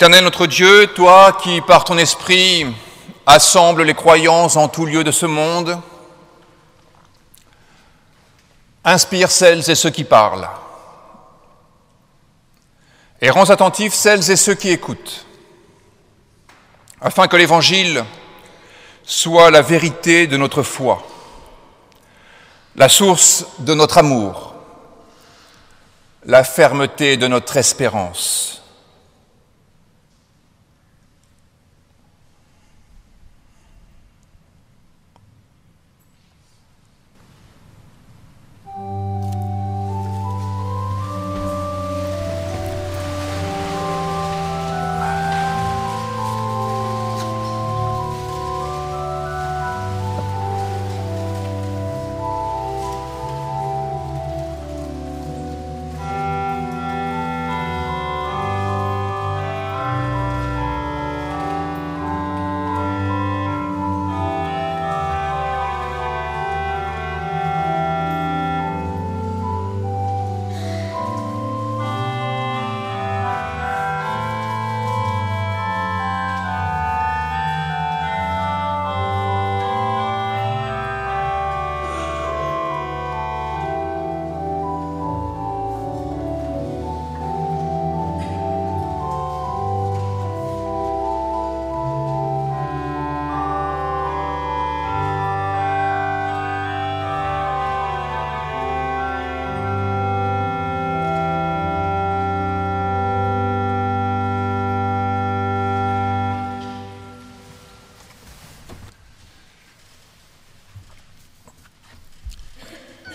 Éternel notre Dieu, toi qui par ton esprit assembles les croyants en tout lieu de ce monde, inspire celles et ceux qui parlent et rends attentifs celles et ceux qui écoutent, afin que l'Évangile soit la vérité de notre foi, la source de notre amour, la fermeté de notre espérance.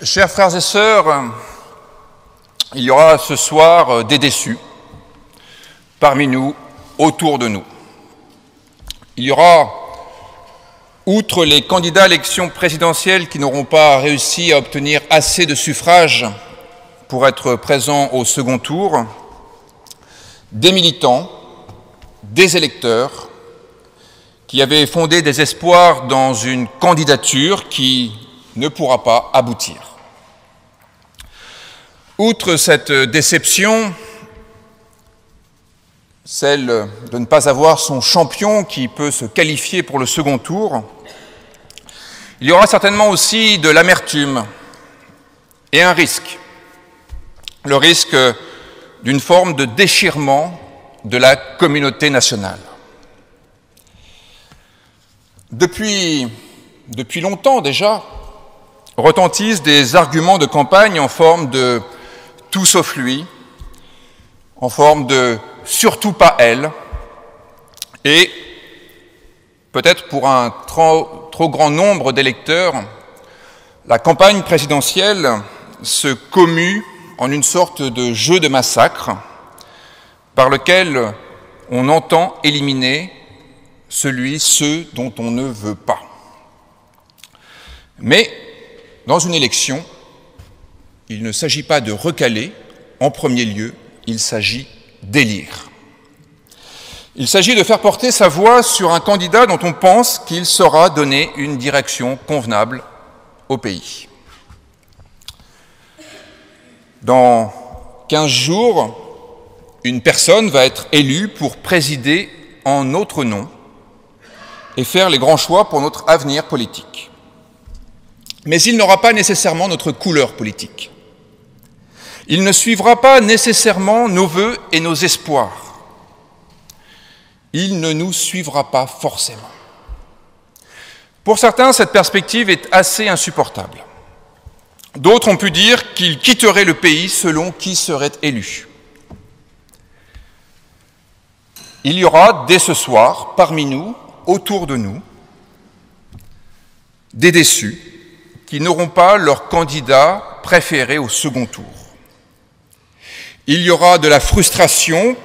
Chers frères et sœurs, il y aura ce soir des déçus parmi nous, autour de nous. Il y aura, outre les candidats à l'élection présidentielle qui n'auront pas réussi à obtenir assez de suffrages pour être présents au second tour, des militants, des électeurs qui avaient fondé des espoirs dans une candidature qui ne pourra pas aboutir. Outre cette déception, celle de ne pas avoir son champion qui peut se qualifier pour le second tour, il y aura certainement aussi de l'amertume et un risque, le risque d'une forme de déchirement de la communauté nationale. Depuis, depuis longtemps déjà, retentissent des arguments de campagne en forme de tout sauf lui, en forme de surtout pas elle, et peut-être pour un trop, grand nombre d'électeurs, la campagne présidentielle se commue en une sorte de jeu de massacre par lequel on entend éliminer celui, ceux dont on ne veut pas. Mais dans une élection, il ne s'agit pas de recaler en premier lieu, il s'agit d'élire. Il s'agit de faire porter sa voix sur un candidat dont on pense qu'il saura donner une direction convenable au pays. Dans 15 jours, une personne va être élue pour présider en notre nom et faire les grands choix pour notre avenir politique. Mais il n'aura pas nécessairement notre couleur politique. Il ne suivra pas nécessairement nos voeux et nos espoirs. Il ne nous suivra pas forcément. Pour certains, cette perspective est assez insupportable. D'autres ont pu dire qu'il quitterait le pays selon qui serait élu. Il y aura dès ce soir, parmi nous, autour de nous, des déçus qui n'auront pas leur candidat préféré au second tour. Il y aura de la frustration,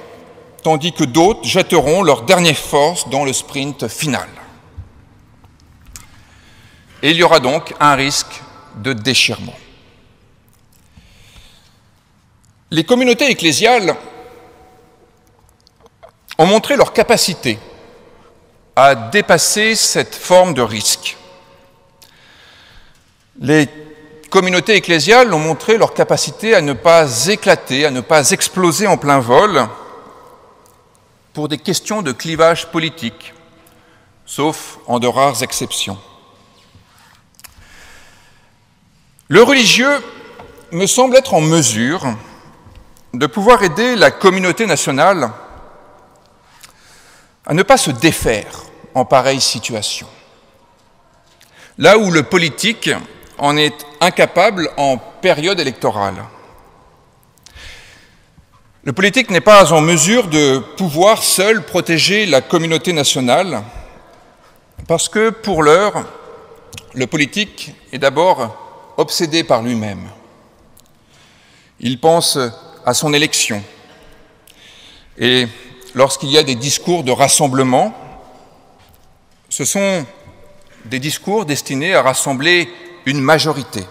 tandis que d'autres jetteront leur dernière force dans le sprint final. Et il y aura donc un risque de déchirement. Les communautés ecclésiales ont montré leur capacité à dépasser cette forme de risque. Communautés ecclésiales ont montré leur capacité à ne pas éclater, à ne pas exploser en plein vol, pour des questions de clivage politique, sauf en de rares exceptions. Le religieux me semble être en mesure de pouvoir aider la communauté nationale à ne pas se défaire en pareille situation. Là où le politique en est incapable en période électorale. Le politique n'est pas en mesure de pouvoir seul protéger la communauté nationale parce que pour l'heure, le politique est d'abord obsédé par lui-même. Il pense à son élection. Et lorsqu'il y a des discours de rassemblement, ce sont des discours destinés à rassembler une majorité.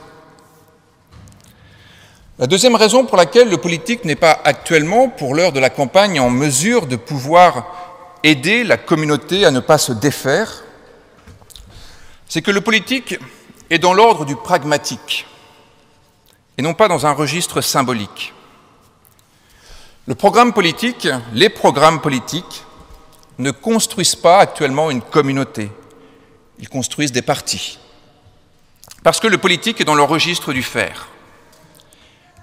La deuxième raison pour laquelle le politique n'est pas actuellement, pour l'heure de la campagne, en mesure de pouvoir aider la communauté à ne pas se défaire, c'est que le politique est dans l'ordre du pragmatique et non pas dans un registre symbolique. Le programme politique, les programmes politiques ne construisent pas actuellement une communauté, ils construisent des partis. Parce que le politique est dans le registre du faire.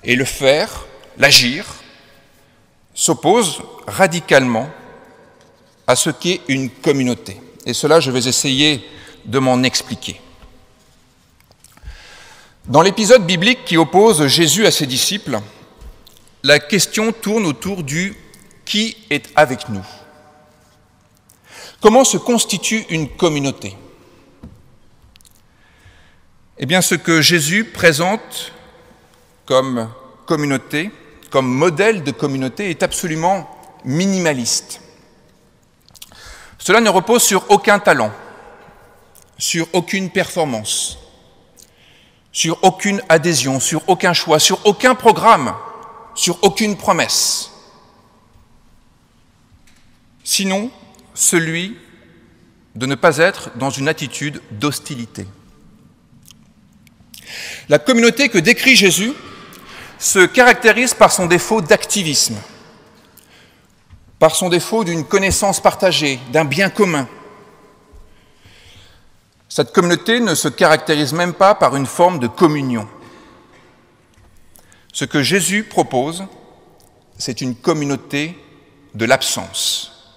Et le faire, l'agir, s'oppose radicalement à ce qu'est une communauté. Et cela, je vais essayer de m'en expliquer. Dans l'épisode biblique qui oppose Jésus à ses disciples, la question tourne autour du qui est avec nous? Comment se constitue une communauté? Eh bien, ce que Jésus présente comme communauté, comme modèle de communauté, est absolument minimaliste. Cela ne repose sur aucun talent, sur aucune performance, sur aucune adhésion, sur aucun choix, sur aucun programme, sur aucune promesse. Sinon, celui de ne pas être dans une attitude d'hostilité. La communauté que décrit Jésus se caractérise par son défaut d'activisme, par son défaut d'une connaissance partagée, d'un bien commun. Cette communauté ne se caractérise même pas par une forme de communion. Ce que Jésus propose, c'est une communauté de l'absence.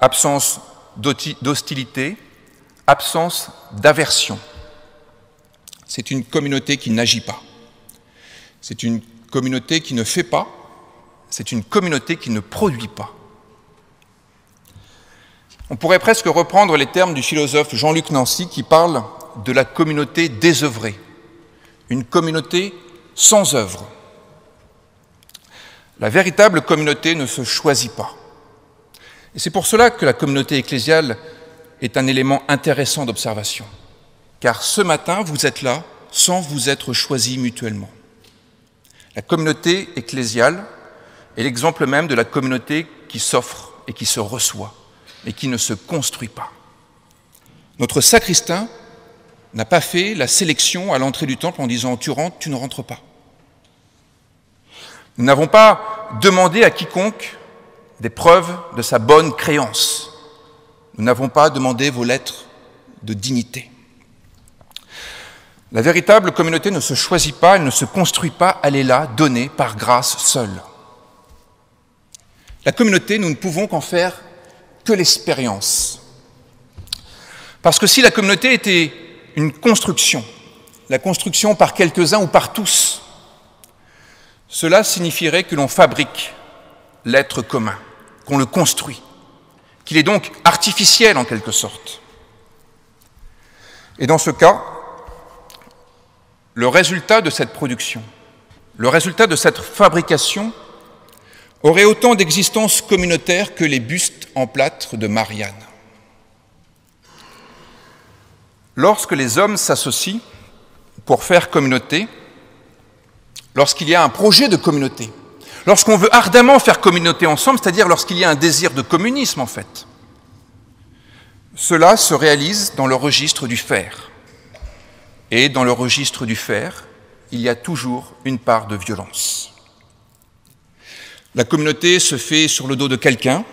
Absence d'hostilité, absence d'aversion. C'est une communauté qui n'agit pas. C'est une communauté qui ne fait pas, c'est une communauté qui ne produit pas. On pourrait presque reprendre les termes du philosophe Jean-Luc Nancy qui parle de la communauté désœuvrée, une communauté sans œuvre. La véritable communauté ne se choisit pas. Et c'est pour cela que la communauté ecclésiale est un élément intéressant d'observation. Car ce matin, vous êtes là sans vous être choisis mutuellement. La communauté ecclésiale est l'exemple même de la communauté qui s'offre et qui se reçoit, et qui ne se construit pas. Notre sacristain n'a pas fait la sélection à l'entrée du temple en disant tu rentres, tu ne rentres pas. Nous n'avons pas demandé à quiconque des preuves de sa bonne créance. Nous n'avons pas demandé vos lettres de dignité. La véritable communauté ne se choisit pas, elle ne se construit pas, elle est là, donnée par grâce seule. La communauté, nous ne pouvons qu'en faire que l'expérience. Parce que si la communauté était une construction, la construction par quelques-uns ou par tous, cela signifierait que l'on fabrique l'être commun, qu'on le construit, qu'il est donc artificiel en quelque sorte. Et dans ce cas, le résultat de cette production, le résultat de cette fabrication aurait autant d'existence communautaire que les bustes en plâtre de Marianne. Lorsque les hommes s'associent pour faire communauté, lorsqu'il y a un projet de communauté, lorsqu'on veut ardemment faire communauté ensemble, c'est-à-dire lorsqu'il y a un désir de communisme en fait, cela se réalise dans le registre du faire. Et dans le registre du faire, il y a toujours une part de violence. La communauté se fait sur le dos de quelqu'un,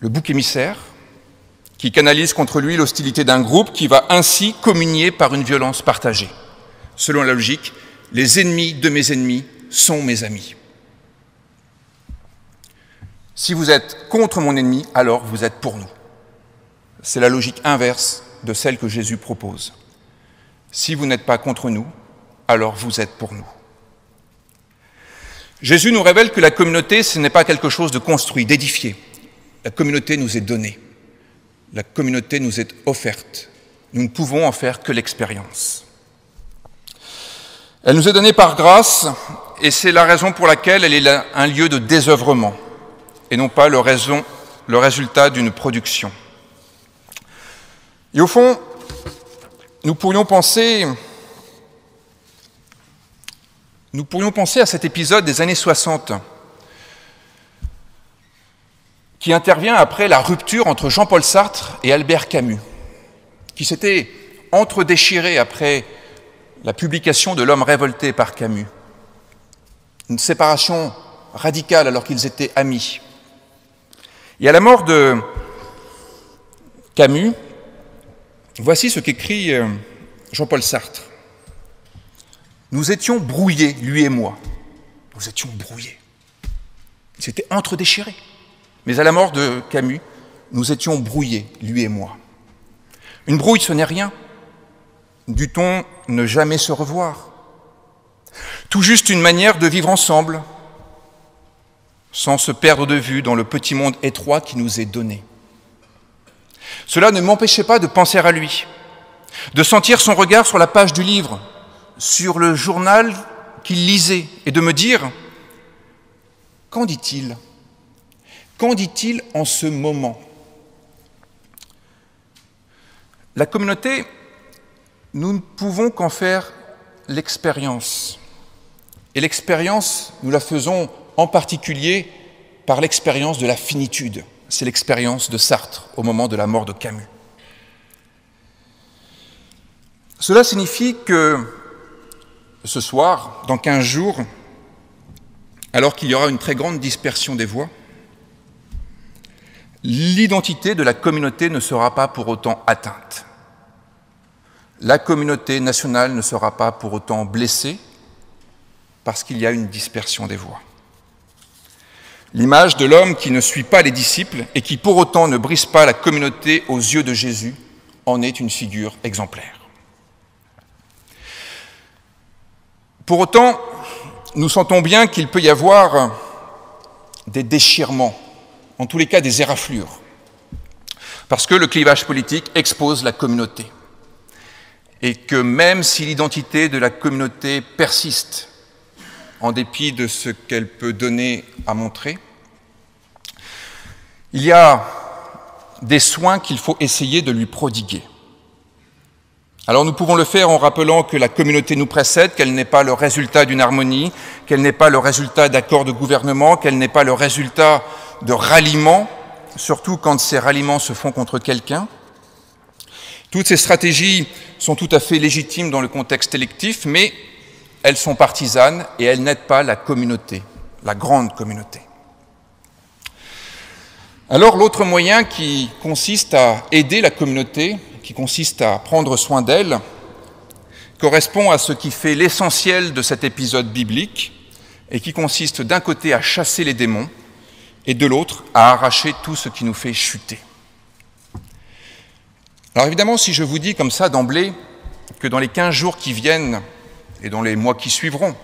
le bouc émissaire, qui canalise contre lui l'hostilité d'un groupe qui va ainsi communier par une violence partagée. Selon la logique, les ennemis de mes ennemis sont mes amis. Si vous êtes contre mon ennemi, alors vous êtes pour nous. C'est la logique inverse de celle que Jésus propose. Si vous n'êtes pas contre nous, alors vous êtes pour nous. Jésus nous révèle que la communauté, ce n'est pas quelque chose de construit, d'édifié. La communauté nous est donnée. La communauté nous est offerte. Nous ne pouvons en faire que l'expérience. Elle nous est donnée par grâce et c'est la raison pour laquelle elle est un lieu de désœuvrement et non pas le, le résultat d'une production. Et au fond, nous pourrions penser, nous pourrions penser à cet épisode des années 60 qui intervient après la rupture entre Jean-Paul Sartre et Albert Camus, qui s'était entre-déchiré après la publication de L'homme révolté par Camus. Une séparation radicale alors qu'ils étaient amis. Et à la mort de Camus, voici ce qu'écrit euh, Jean-Paul Sartre. Nous étions brouillés, lui et moi. Nous étions brouillés. S'étaient entre-déchirés. Mais à la mort de Camus, nous étions brouillés, lui et moi. Une brouille, ce n'est rien. Dut-on ne jamais se revoir? Tout juste une manière de vivre ensemble, sans se perdre de vue dans le petit monde étroit qui nous est donné. Cela ne m'empêchait pas de penser à lui, de sentir son regard sur la page du livre, sur le journal qu'il lisait, et de me dire, qu'en dit-il? Qu'en dit-il en ce moment? La communauté, nous ne pouvons qu'en faire l'expérience. Et l'expérience, nous la faisons en particulier par l'expérience de la finitude. C'est l'expérience de Sartre au moment de la mort de Camus. Cela signifie que ce soir, dans 15 jours, alors qu'il y aura une très grande dispersion des voix, l'identité de la communauté ne sera pas pour autant atteinte. La communauté nationale ne sera pas pour autant blessée parce qu'il y a une dispersion des voix. L'image de l'homme qui ne suit pas les disciples et qui pour autant ne brise pas la communauté aux yeux de Jésus en est une figure exemplaire. Pour autant, nous sentons bien qu'il peut y avoir des déchirements en tous les cas des éraflures, parce que le clivage politique expose la communauté, et que même si l'identité de la communauté persiste, en dépit de ce qu'elle peut donner à montrer, il y a des soins qu'il faut essayer de lui prodiguer. Alors nous pouvons le faire en rappelant que la communauté nous précède, qu'elle n'est pas le résultat d'une harmonie, qu'elle n'est pas le résultat d'accords de gouvernement, qu'elle n'est pas le résultat de ralliement, surtout quand ces ralliements se font contre quelqu'un. Toutes ces stratégies sont tout à fait légitimes dans le contexte électif, mais elles sont partisanes et elles n'aident pas la communauté, la grande communauté. Alors l'autre moyen qui consiste à aider la communauté, qui consiste à prendre soin d'elle, correspond à ce qui fait l'essentiel de cet épisode biblique et qui consiste d'un côté à chasser les démons et de l'autre à arracher tout ce qui nous fait chuter. Alors évidemment, si je vous dis comme ça d'emblée que dans les 15 jours qui viennent et dans les mois qui suivront,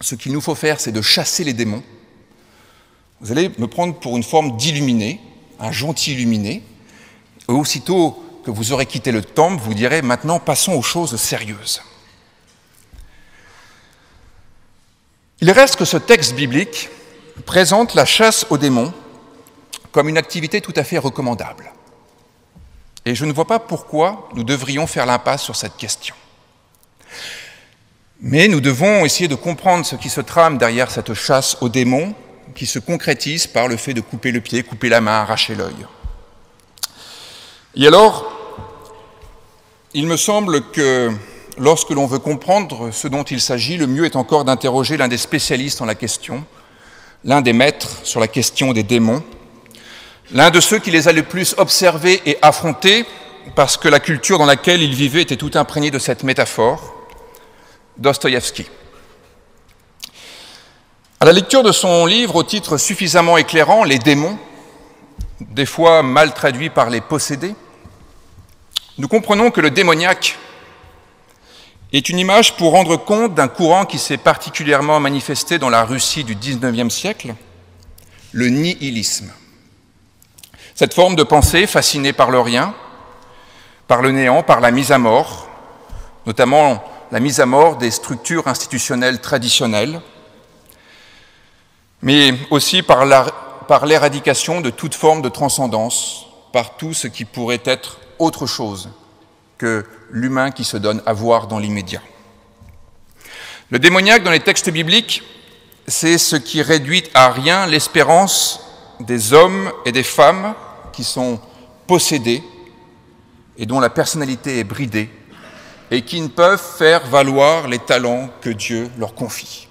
ce qu'il nous faut faire, c'est de chasser les démons, vous allez me prendre pour une forme d'illuminé, un gentil illuminé, et aussitôt que vous aurez quitté le temple, vous direz maintenant passons aux choses sérieuses. Il reste que ce texte biblique présente la chasse aux démons comme une activité tout à fait recommandable. Et je ne vois pas pourquoi nous devrions faire l'impasse sur cette question. Mais nous devons essayer de comprendre ce qui se trame derrière cette chasse aux démons qui se concrétise par le fait de couper le pied, couper la main, arracher l'œil. Et alors, il me semble que lorsque l'on veut comprendre ce dont il s'agit, le mieux est encore d'interroger l'un des spécialistes en la question, l'un des maîtres sur la question des démons, l'un de ceux qui les a le plus observés et affrontés, parce que la culture dans laquelle il vivait était tout imprégnée de cette métaphore, Dostoïevski. À la lecture de son livre au titre suffisamment éclairant, Les démons, des fois mal traduit par les possédés, nous comprenons que le démoniaque est une image pour rendre compte d'un courant qui s'est particulièrement manifesté dans la Russie du XIXe siècle, le nihilisme. Cette forme de pensée fascinée par le rien, par le néant, par la mise à mort, notamment la mise à mort des structures institutionnelles traditionnelles, mais aussi par l'éradication de toute forme de transcendance, par tout ce qui pourrait être autre chose que l'humain qui se donne à voir dans l'immédiat. Le démoniaque dans les textes bibliques, c'est ce qui réduit à rien l'espérance des hommes et des femmes qui sont possédés et dont la personnalité est bridée et qui ne peuvent faire valoir les talents que Dieu leur confie.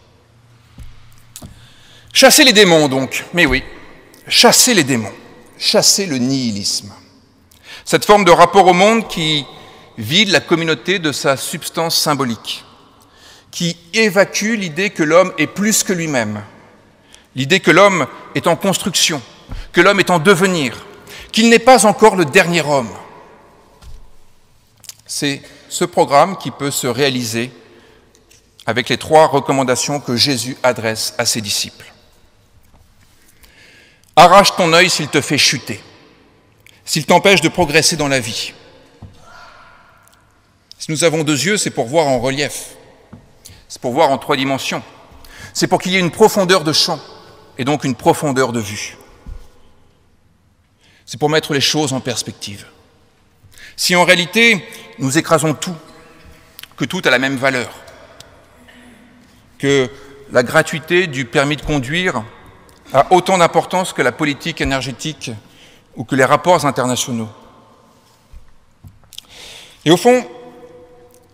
Chasser les démons donc, mais oui, chasser les démons, chasser le nihilisme. Cette forme de rapport au monde qui vide la communauté de sa substance symbolique, qui évacue l'idée que l'homme est plus que lui-même, l'idée que l'homme est en construction, que l'homme est en devenir, qu'il n'est pas encore le dernier homme. C'est ce programme qui peut se réaliser avec les trois recommandations que Jésus adresse à ses disciples. Arrache ton œil s'il te fait chuter, s'il t'empêche de progresser dans la vie. Si nous avons deux yeux, c'est pour voir en relief, c'est pour voir en trois dimensions, c'est pour qu'il y ait une profondeur de champ et donc une profondeur de vue. C'est pour mettre les choses en perspective. Si en réalité nous écrasons tout, que tout a la même valeur, que la gratuité du permis de conduire a autant d'importance que la politique énergétique ou que les rapports internationaux. Et au fond,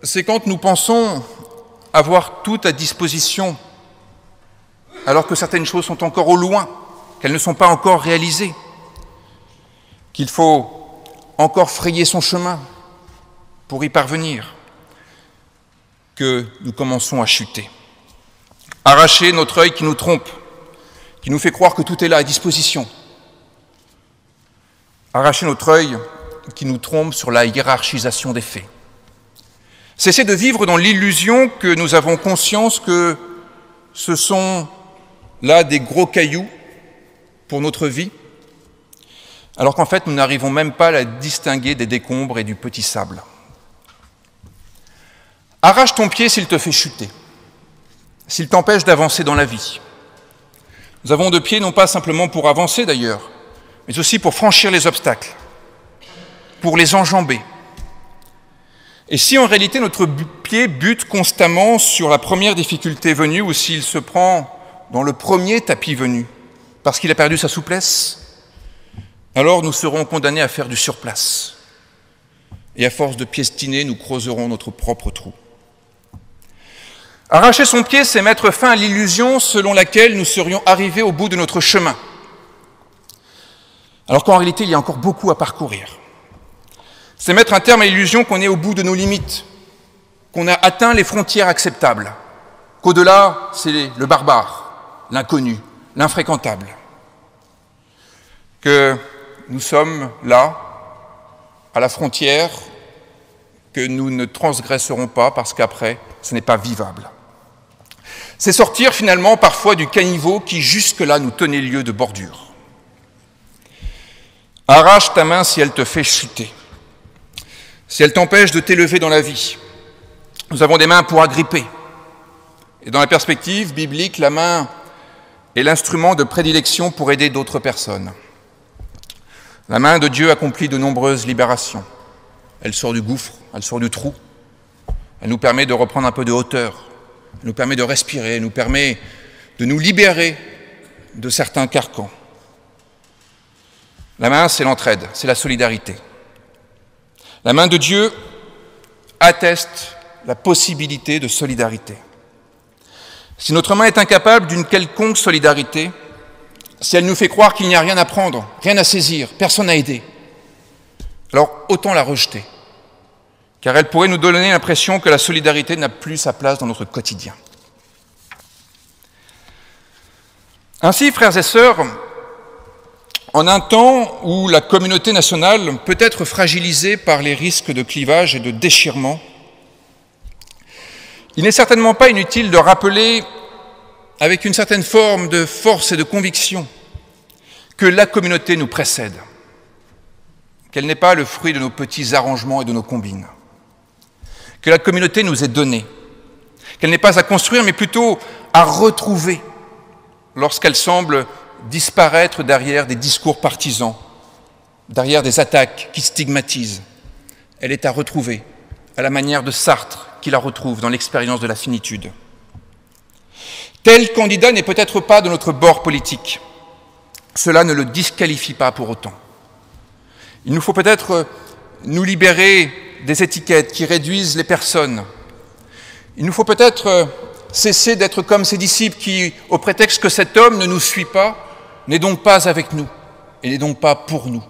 c'est quand nous pensons avoir tout à disposition, alors que certaines choses sont encore au loin, qu'elles ne sont pas encore réalisées, qu'il faut encore frayer son chemin pour y parvenir, que nous commençons à chuter. Arracher notre œil qui nous trompe, qui nous fait croire que tout est là à disposition. Arracher notre œil qui nous trompe sur la hiérarchisation des faits. Cesser de vivre dans l'illusion que nous avons conscience que ce sont là des gros cailloux pour notre vie, alors qu'en fait nous n'arrivons même pas à la distinguer des décombres et du petit sable. Arrache ton pied s'il te fait chuter, s'il t'empêche d'avancer dans la vie. Nous avons deux pieds non pas simplement pour avancer d'ailleurs, mais aussi pour franchir les obstacles, pour les enjamber. Et si en réalité notre pied bute constamment sur la première difficulté venue ou s'il se prend dans le premier tapis venu parce qu'il a perdu sa souplesse, alors nous serons condamnés à faire du surplace. Et à force de piétiner, nous creuserons notre propre trou. Arracher son pied, c'est mettre fin à l'illusion selon laquelle nous serions arrivés au bout de notre chemin. Alors qu'en réalité, il y a encore beaucoup à parcourir. C'est mettre un terme à l'illusion qu'on est au bout de nos limites, qu'on a atteint les frontières acceptables, qu'au-delà, c'est le barbare, l'inconnu, l'infréquentable, que nous sommes là, à la frontière, que nous ne transgresserons pas parce qu'après, ce n'est pas vivable. C'est sortir finalement parfois du caniveau qui jusque-là nous tenait lieu de bordure. Arrache ta main si elle te fait chuter, si elle t'empêche de t'élever dans la vie. Nous avons des mains pour agripper. Et dans la perspective biblique, la main est l'instrument de prédilection pour aider d'autres personnes. La main de Dieu accomplit de nombreuses libérations. Elle sort du gouffre, elle sort du trou. Elle nous permet de reprendre un peu de hauteur, elle nous permet de respirer, elle nous permet de nous libérer de certains carcans. La main, c'est l'entraide, c'est la solidarité. La main de Dieu atteste la possibilité de solidarité. Si notre main est incapable d'une quelconque solidarité, si elle nous fait croire qu'il n'y a rien à prendre, rien à saisir, personne à aider, alors autant la rejeter, car elle pourrait nous donner l'impression que la solidarité n'a plus sa place dans notre quotidien. Ainsi, frères et sœurs, en un temps où la communauté nationale peut être fragilisée par les risques de clivage et de déchirement, il n'est certainement pas inutile de rappeler avec une certaine forme de force et de conviction que la communauté nous précède, qu'elle n'est pas le fruit de nos petits arrangements et de nos combines, que la communauté nous est donnée, qu'elle n'est pas à construire mais plutôt à retrouver lorsqu'elle semble disparaître derrière des discours partisans, derrière des attaques qui stigmatisent. Elle est à retrouver, à la manière de Sartre qui la retrouve dans l'expérience de la finitude. Tel candidat n'est peut-être pas de notre bord politique. Cela ne le disqualifie pas pour autant. Il nous faut peut-être nous libérer des étiquettes qui réduisent les personnes. Il nous faut peut-être cesser d'être comme ces disciples qui, au prétexte que cet homme ne nous suit pas, n'est donc pas avec nous et n'est donc pas pour nous.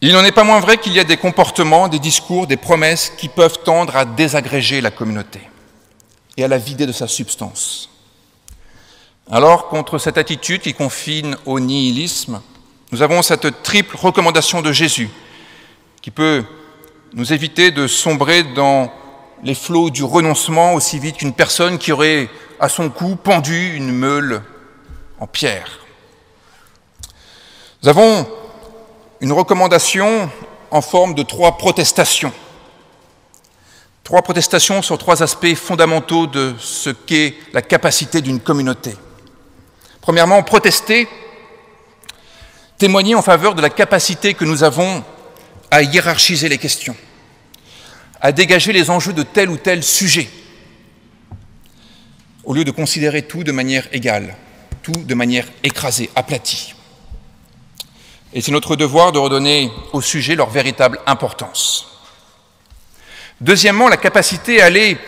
Il n'en est pas moins vrai qu'il y a des comportements, des discours, des promesses qui peuvent tendre à désagréger la communauté et à la vider de sa substance. Alors, contre cette attitude qui confine au nihilisme, nous avons cette triple recommandation de Jésus qui peut nous éviter de sombrer dans les flots du renoncement aussi vite qu'une personne qui aurait à son cou pendu une meule en pierre. Nous avons une recommandation en forme de trois protestations. Trois protestations sur trois aspects fondamentaux de ce qu'est la capacité d'une communauté. Premièrement, protester, témoigner en faveur de la capacité que nous avons à hiérarchiser les questions, à dégager les enjeux de tel ou tel sujet, au lieu de considérer tout de manière égale, tout de manière écrasée, aplatie. Et c'est notre devoir de redonner au sujet leur véritable importance. Deuxièmement, la capacité à aller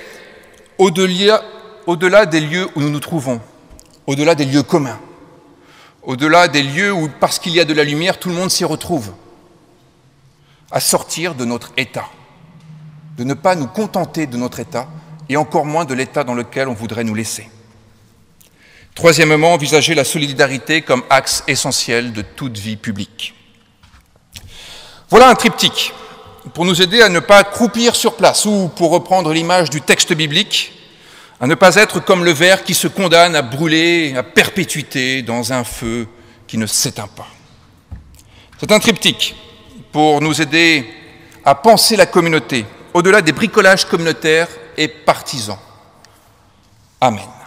au-delà, des lieux où nous nous trouvons, au-delà des lieux communs, au-delà des lieux où, parce qu'il y a de la lumière, tout le monde s'y retrouve, à sortir de notre état, de ne pas nous contenter de notre état, et encore moins de l'état dans lequel on voudrait nous laisser. Troisièmement, envisager la solidarité comme axe essentiel de toute vie publique. Voilà un triptyque pour nous aider à ne pas croupir sur place ou, pour reprendre l'image du texte biblique, à ne pas être comme le ver qui se condamne à brûler à perpétuité dans un feu qui ne s'éteint pas. C'est un triptyque pour nous aider à penser la communauté au-delà des bricolages communautaires et partisans. Amen.